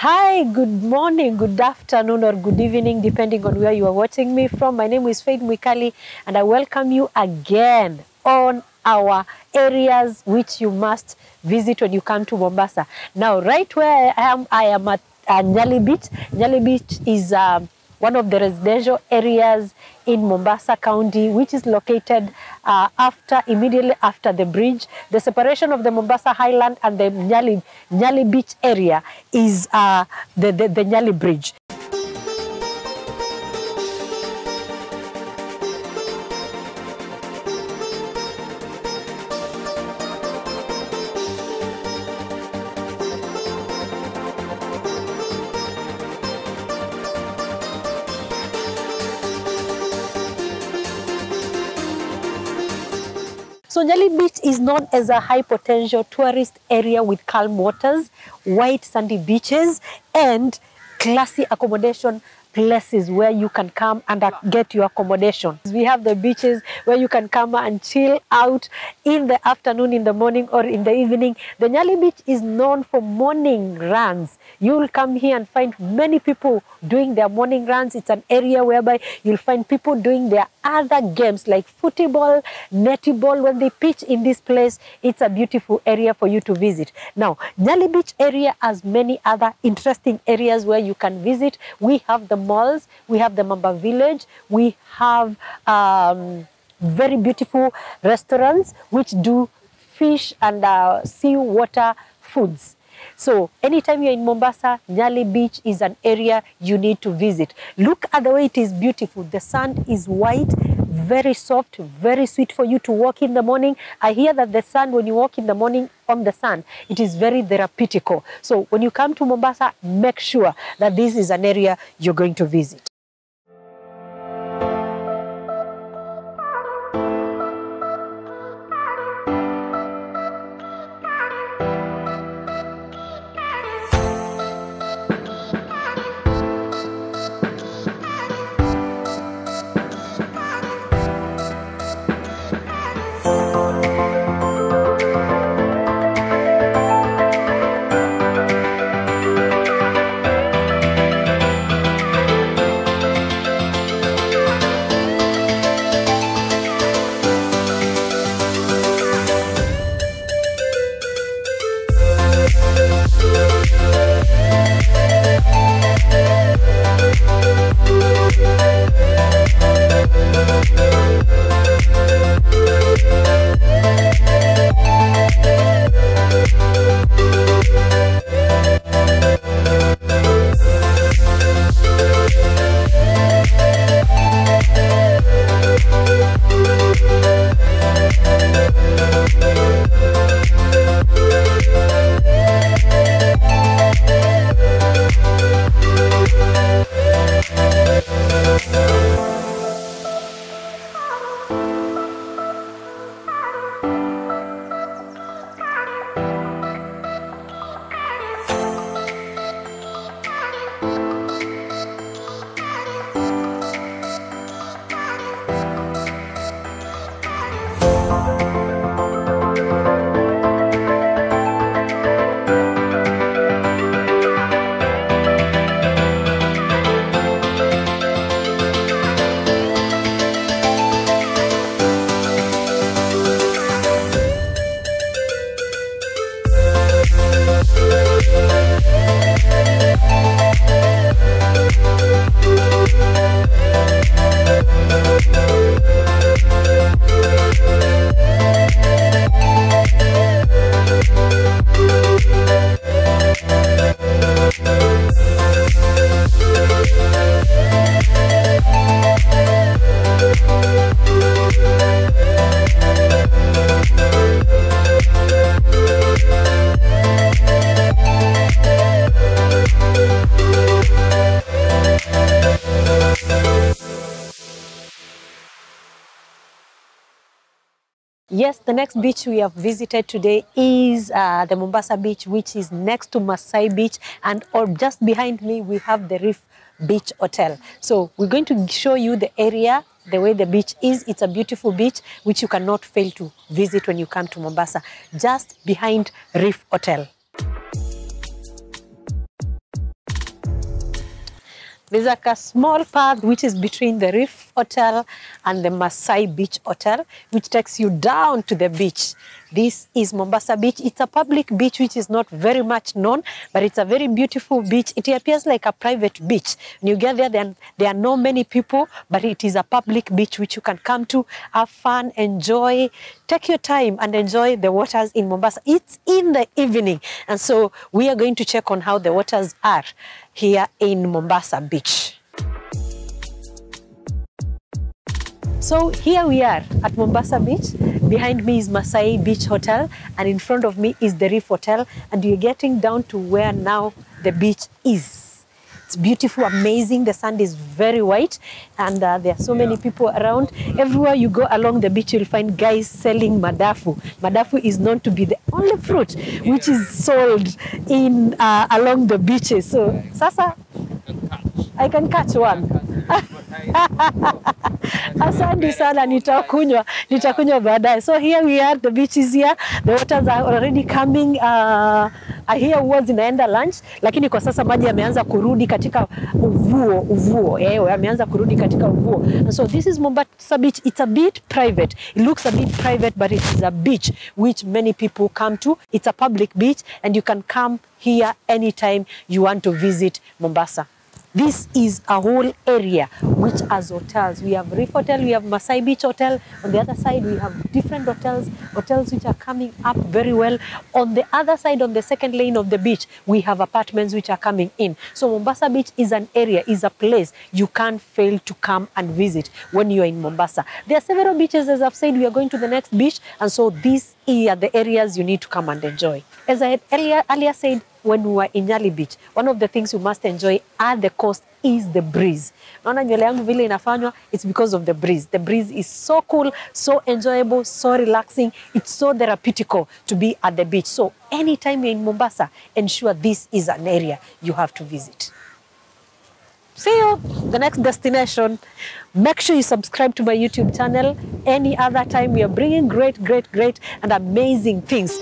Hi, good morning, good afternoon, or good evening, depending on where you are watching me from. My name is Faith Mwikali, and I welcome you again on our areas which you must visit when you come to Mombasa. Now, right where I am, I am at uh, Nyali Beach. Nyali Beach is um, one of the residential areas in Mombasa County, which is located uh, after immediately after the bridge. The separation of the Mombasa Island and the Nyali, Nyali Beach area is uh, the, the, the Nyali Bridge. So Nyali Beach is known as a high potential tourist area with calm waters, white sandy beaches, and classy accommodation places where you can come and get your accommodation. We have the beaches where you can come and chill out in the afternoon, in the morning, or in the evening. The Nyali Beach is known for morning runs. You will come here and find many people doing their morning runs. It's an area whereby you'll find people doing their other games like football, netball. When they pitch in this place, it's a beautiful area for you to visit. Now, Nyali Beach area has many other interesting areas where you can visit. We have the malls, we have the Mamba Village, we have um, very beautiful restaurants which do fish and uh, seawater foods. So anytime you're in Mombasa, Nyali Beach is an area you need to visit. Look at the way it is beautiful. The sand is white, very soft, very sweet for you to walk in the morning. I hear that the sun, when you walk in the morning on the sun, it is very therapeutical. So when you come to Mombasa, make sure that this is an area you're going to visit. Yes, the next beach we have visited today is uh, the Mombasa beach, which is next to Masai Beach, and or just behind me we have the Reef Beach Hotel. So we're going to show you the area, the way the beach is. It's a beautiful beach which you cannot fail to visit when you come to Mombasa, just behind Reef Hotel. There's like a small path which is between the Reef Hotel and the Masai Beach Hotel, which takes you down to the beach. This is Mombasa Beach. It's a public beach which is not very much known, but it's a very beautiful beach. It appears like a private beach. When you get there, there, there are no many people, but it is a public beach which you can come to, have fun, enjoy, take your time and enjoy the waters in Mombasa. It's in the evening, and so we are going to check on how the waters are here in Mombasa Beach. So here we are at Mombasa Beach. Behind me is Masai Beach Hotel, and in front of me is the Reef Hotel. And you're getting down to where now the beach is. It's beautiful, amazing. The sand is very white, and uh, there are so yeah. many people around. Everywhere you go along the beach, you'll find guys selling madafu. Madafu is known to be the only fruit yeah. which is sold in uh, along the beaches. So, sasa, I can catch one. Asante sana, nitakunywa nitakunywa baadaye. So here we are, the beach is here, the waters are already coming. Uh, Hear huwa zinaenda lunch, lakini kwa sasa maji yameanza kurudi katika uvuo uvuo, eh, yameanza kurudi katika uvuo. And so this is Mombasa Beach. It's a bit private. It looks a bit private, but it is a beach which many people come to. It's a public beach, and you can come here anytime you want to visit Mombasa. This is a whole area which has hotels. We have Reef Hotel, we have Masai Beach Hotel. On the other side, we have different hotels, hotels which are coming up very well. On the other side, on the second lane of the beach, we have apartments which are coming in. So Mombasa Beach is an area, is a place you can't fail to come and visit when you are in Mombasa. There are several beaches, as I've said, we are going to the next beach. And so these are the areas you need to come and enjoy. As I earlier, earlier said, when we were in Nyali Beach, one of the things you must enjoy at the coast is the breeze. Naona nywele yangu vile inafanywa, it's because of the breeze. The breeze is so cool, so enjoyable, so relaxing. It's so therapeutical to be at the beach. So anytime you're in Mombasa, ensure this is an area you have to visit. See you the next destination. Make sure you subscribe to my YouTube channel. Any other time, we are bringing great, great, great, and amazing things